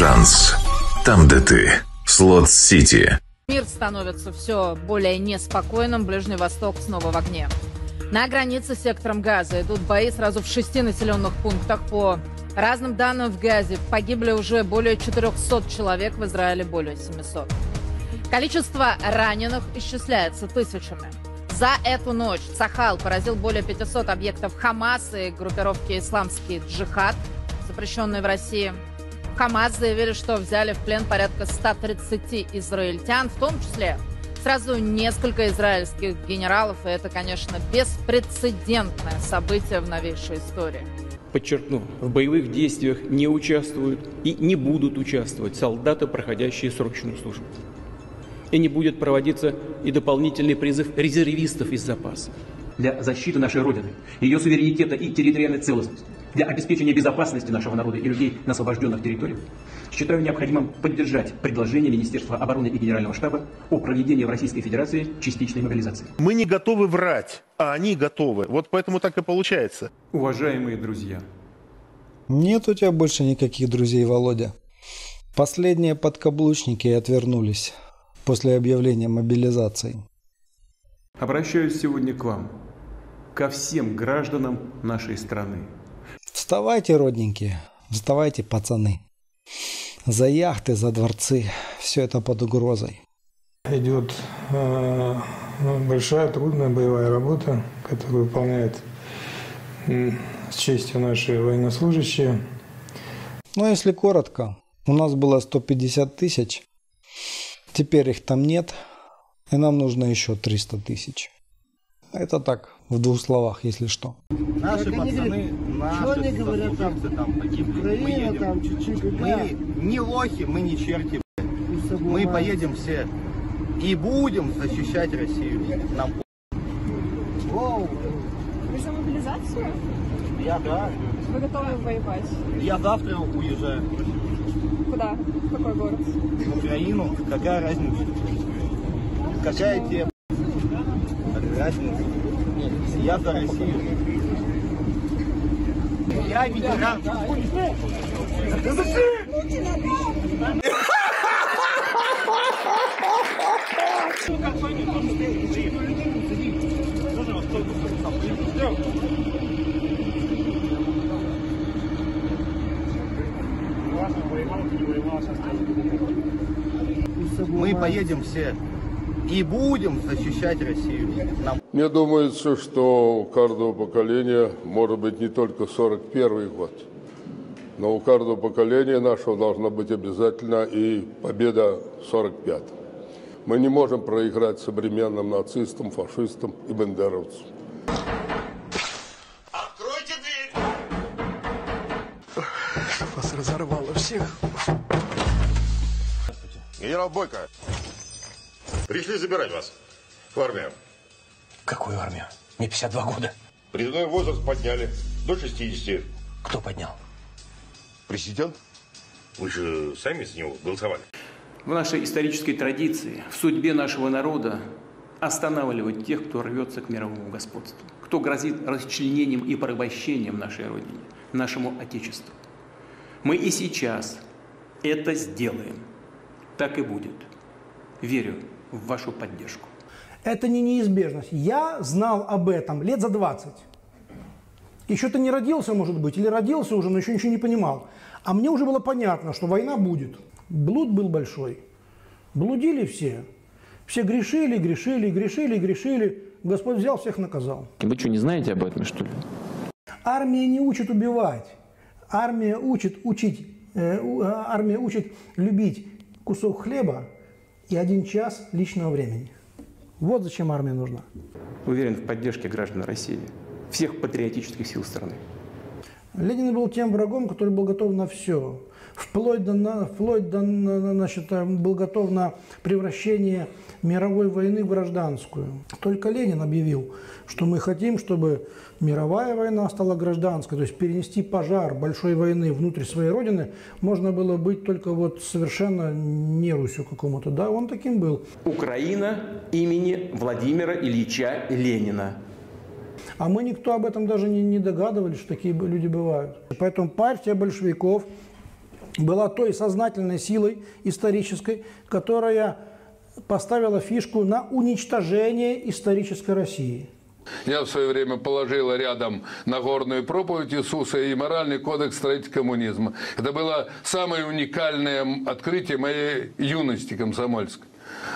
Шанс. Там, где ты. Слот-Сити. Мир становится все более неспокойным. Ближний Восток снова в огне. На границе с сектором Газа идут бои сразу в шести населенных пунктах. По разным данным в Газе погибли уже более 400 человек, в Израиле более 700. Количество раненых исчисляется тысячами. За эту ночь Сахал поразил более 500 объектов Хамас и группировки «Исламский джихад», запрещенные в России. Хамас заявили, что взяли в плен порядка 130 израильтян, в том числе сразу несколько израильских генералов. И это, конечно, беспрецедентное событие в новейшей истории. Подчеркну, в боевых действиях не участвуют и не будут участвовать солдаты, проходящие срочную службу. И не будет проводиться и дополнительный призыв резервистов из запаса. Для защиты нашей Родины, ее суверенитета и территориальной целостности, для обеспечения безопасности нашего народа и людей на освобожденных территориях, считаю необходимым поддержать предложение Министерства обороны и Генерального штаба о проведении в Российской Федерации частичной мобилизации. Мы не готовы врать, а они готовы. Вот поэтому так и получается. Уважаемые друзья, Нет у тебя больше никаких друзей, Володя. Последние подкаблучники отвернулись после объявления мобилизации. обращаюсь сегодня к вам, ко всем гражданам нашей страны. Вставайте, родненькие, вставайте, пацаны. За яхты, за дворцы, все это под угрозой. Идет э, большая трудная боевая работа, которую выполняют м, с честью наши военнослужащие. Но если коротко, у нас было 150 тысяч, теперь их там нет, и нам нужно еще 300 тысяч. Это так, в двух словах, если что. Наши пацаны, наши они говорят там? там погибли. Мы Украина едем. там чуть-чуть. Мы не лохи, мы не черти. Мы поедем все и будем защищать Россию. Нам Воу. Вы за мобилизацию? я да. Вы готовы воевать? Я завтра уезжаю Куда? В какой город? в Украину. Какая разница? Какая тебе разница? Я за Россию. Я ветеран. Мы поедем все и будем защищать Россию. Нам Мне думается, что у каждого поколения может быть не только 41 год, но у каждого поколения нашего должна быть обязательно и победа 45 Мы не можем проиграть современным нацистам, фашистам и бандеровцам. Вас разорвало всех. Генерал Бойко, пришли забирать вас в армию. Какую армию? Мне 52 года. Призывной возраст подняли до 60. Кто поднял? Президент? Вы же сами за него голосовали. В нашей исторической традиции, в судьбе нашего народа останавливать тех, кто рвется к мировому господству, кто грозит расчленением и порабощением нашей Родине, нашему Отечеству. Мы и сейчас это сделаем. Так и будет. Верю в вашу поддержку. Это не неизбежность. Я знал об этом лет за 20. Еще ты не родился, может быть, или родился уже, но еще ничего не понимал. А мне уже было понятно, что война будет. Блуд был большой. Блудили все. Все грешили, грешили, грешили, грешили. Господь взял, всех наказал. Вы что, не знаете об этом, что ли? Армия не учит убивать. Армия учит учить, э, э, армия учит любить кусок хлеба и один час личного времени. Вот зачем армия нужна. Уверен в поддержке граждан России, всех патриотических сил страны. Ленин был тем врагом, который был готов на все. Вплоть до, вплоть до на- на- значит, был готов на превращение мировой войны в гражданскую. Только Ленин объявил, что мы хотим, чтобы мировая война стала гражданской, то есть перенести пожар большой войны внутрь своей родины можно было быть только вот совершенно не Русью какому-то. Да, он таким был. Украина имени Владимира Ильича Ленина. А мы никто об этом даже не, не догадывались, что такие люди бывают. Поэтому партия большевиков была той сознательной силой исторической, которая поставила фишку на уничтожение исторической России. Я в свое время положил рядом Нагорную проповедь Иисуса и моральный кодекс строителей коммунизма. Это было самое уникальное открытие моей юности комсомольской.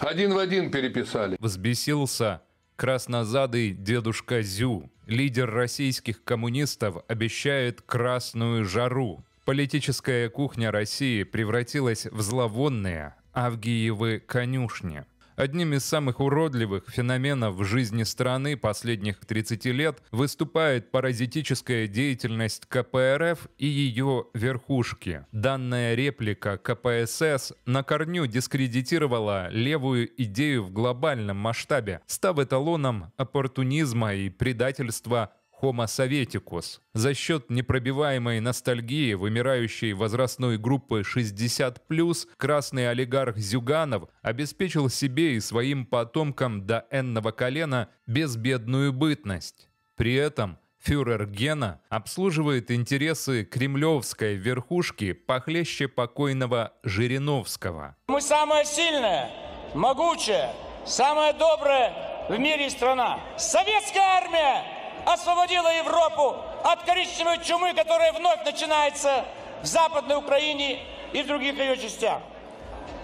Один в один переписали. Взбесился краснозадый дедушка Зю. Лидер российских коммунистов обещает красную жару. Политическая кухня России превратилась в зловонные Авгиевы конюшни. Одним из самых уродливых феноменов в жизни страны последних 30 лет выступает паразитическая деятельность КПРФ и ее верхушки. Данная реплика КПСС на корню дискредитировала левую идею в глобальном масштабе, став эталоном оппортунизма и предательства Homo Советикус. За счет непробиваемой ностальгии вымирающей возрастной группы 60+, красный олигарх Зюганов обеспечил себе и своим потомкам до энного колена безбедную бытность. При этом фюрер Гена обслуживает интересы кремлевской верхушки похлеще покойного Жириновского. Мы самая сильная, могучая, самая добрая в мире страна. Советская армия освободила Европу от коричневой чумы, которая вновь начинается в Западной Украине и в других ее частях.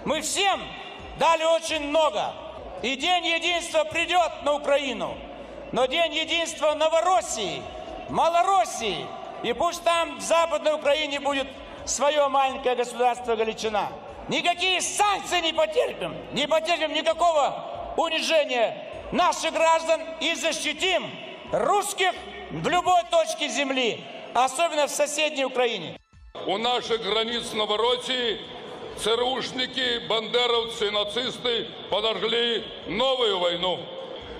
Мы всем дали очень много. И День единства придет на Украину. Но День единства Новороссии, Малороссии. И пусть там в Западной Украине будет свое маленькое государство Галичина. Никакие санкции не потерпим. Не потерпим никакого унижения наших граждан и защитим русских в любой точке земли, особенно в соседней Украине. У наших границ Новороссии ЦРУшники, бандеровцы, нацисты подожгли новую войну.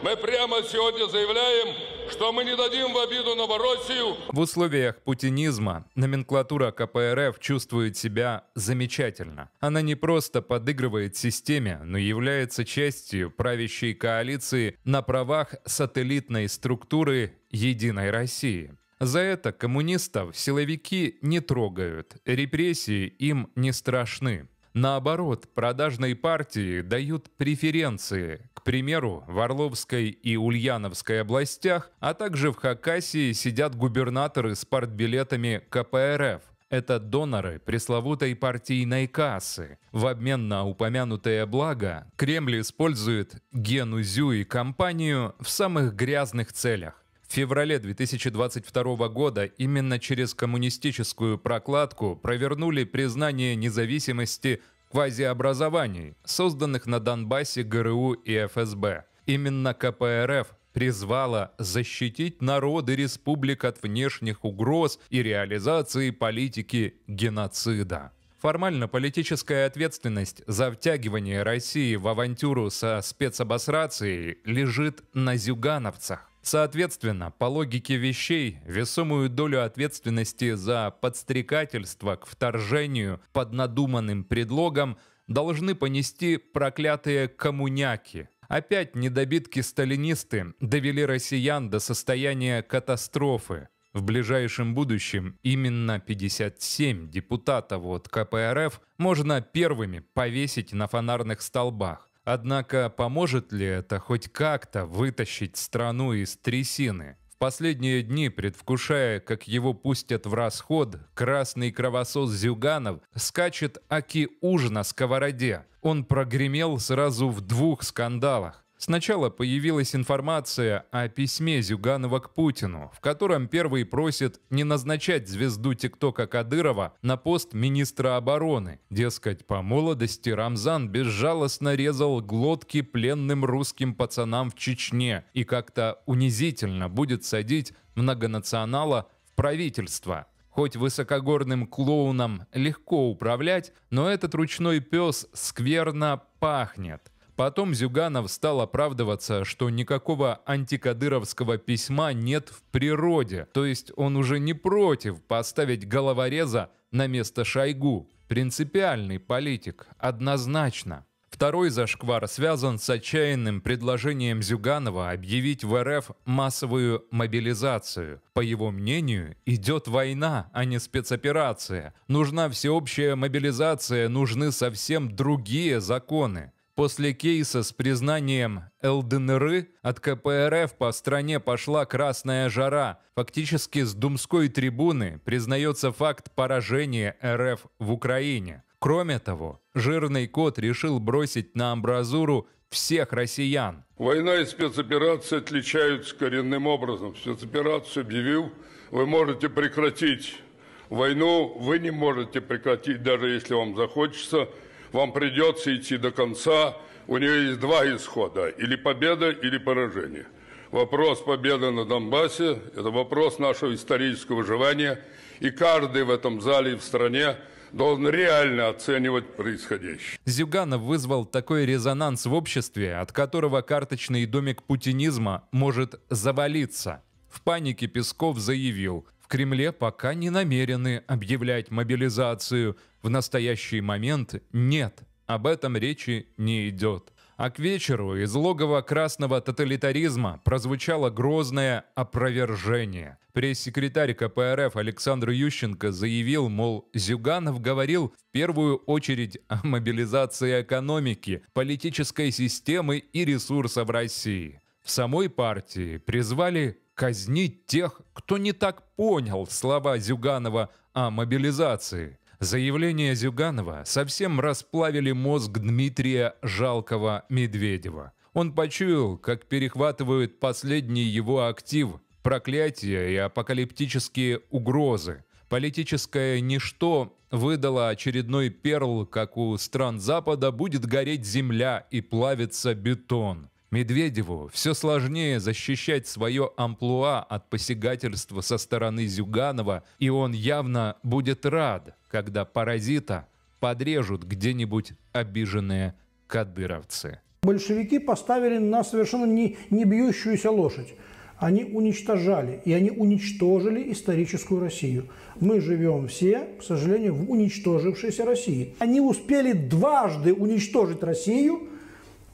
Мы прямо сегодня заявляем, что мы не дадим в обиду Новороссию. В условиях путинизма номенклатура КПРФ чувствует себя замечательно. Она не просто подыгрывает системе, но является частью правящей коалиции на правах сателлитной структуры «Единой России». За это коммунистов силовики не трогают, репрессии им не страшны. Наоборот, продажной партии дают преференции. К примеру, в Орловской и Ульяновской областях, а также в Хакасии сидят губернаторы с партбилетами КПРФ. Это доноры пресловутой партийной кассы. В обмен на упомянутое благо Кремль использует Гену Зю и компанию в самых грязных целях. В феврале 2022 года именно через коммунистическую прокладку провернули признание независимости квазиобразований, созданных на Донбассе ГРУ и ФСБ. Именно КПРФ призвала защитить народы республик от внешних угроз и реализации политики геноцида. Формально политическая ответственность за втягивание России в авантюру со спецобосрацией лежит на зюгановцах. Соответственно, по логике вещей, весомую долю ответственности за подстрекательство к вторжению под надуманным предлогом должны понести проклятые коммуняки. Опять недобитки-сталинисты довели россиян до состояния катастрофы. В ближайшем будущем именно 57 депутатов от КПРФ можно первыми повесить на фонарных столбах. Однако поможет ли это хоть как-то вытащить страну из трясины? В последние дни, предвкушая, как его пустят в расход, красный кровосос Зюганов скачет аки уж на сковороде. Он прогремел сразу в двух скандалах. Сначала появилась информация о письме Зюганова к Путину, в котором первый просит не назначать звезду ТикТока Кадырова на пост министра обороны. Дескать, по молодости Рамзан безжалостно резал глотки пленным русским пацанам в Чечне и как-то унизительно будет садить многонационала в правительство. Хоть высокогорным клоуном легко управлять, но этот ручной пес скверно пахнет – Потом Зюганов стал оправдываться, что никакого антикадыровского письма нет в природе, то есть он уже не против поставить головореза на место Шойгу. Принципиальный политик, однозначно. Второй зашквар связан с отчаянным предложением Зюганова объявить в РФ массовую мобилизацию. По его мнению, идет война, а не спецоперация. Нужна всеобщая мобилизация, нужны совсем другие законы. После кейса с признанием ЛДНР от КПРФ по стране пошла красная жара. Фактически с думской трибуны признается факт поражения РФ в Украине. Кроме того, жирный кот решил бросить на амбразуру всех россиян. Война и спецоперация отличаются коренным образом. Спецоперацию объявил, вы можете прекратить войну, вы не можете прекратить, даже если вам захочется. Вам придется идти до конца. У нее есть два исхода, или победа, или поражение. Вопрос победы на Донбассе – это вопрос нашего исторического выживания. И каждый в этом зале и в стране – должен реально оценивать происходящее. Зюганов вызвал такой резонанс в обществе, от которого карточный домик путинизма может завалиться. В панике Песков заявил, Кремле пока не намерены объявлять мобилизацию. В настоящий момент нет, об этом речи не идет. А к вечеру из логова красного тоталитаризма прозвучало грозное опровержение. Пресс-секретарь КПРФ Александр Ющенко заявил, мол, Зюганов говорил в первую очередь о мобилизации экономики, политической системы и ресурсов России. В самой партии призвали казнить тех, кто не так понял слова Зюганова о мобилизации. Заявления Зюганова совсем расплавили мозг Дмитрия Жалкого Медведева. Он почуял, как перехватывают последний его актив – проклятия и апокалиптические угрозы. Политическое ничто выдало очередной перл, как у стран Запада будет гореть земля и плавиться бетон. Медведеву все сложнее защищать свое амплуа от посягательства со стороны Зюганова, и он явно будет рад, когда паразита подрежут где-нибудь обиженные кадыровцы. Большевики поставили на совершенно не, не бьющуюся лошадь. Они уничтожали, и они уничтожили историческую Россию. Мы живем все, к сожалению, в уничтожившейся России. Они успели дважды уничтожить Россию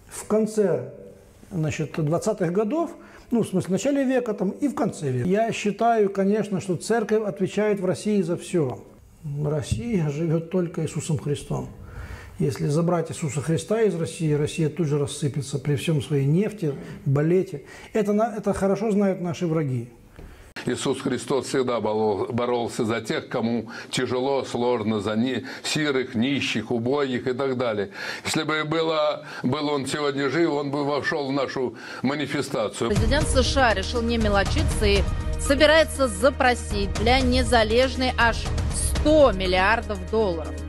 в конце значит, 20-х годов, ну, в смысле, в начале века там, и в конце века. Я считаю, конечно, что церковь отвечает в России за все. Россия живет только Иисусом Христом. Если забрать Иисуса Христа из России, Россия тут же рассыпется при всем своей нефти, балете. Это, это хорошо знают наши враги. Иисус Христос всегда боролся за тех, кому тяжело, сложно, за ни, сирых, нищих, убогих и так далее. Если бы было, был он сегодня жив, он бы вошел в нашу манифестацию. Президент США решил не мелочиться и собирается запросить для незалежной аж 100 миллиардов долларов.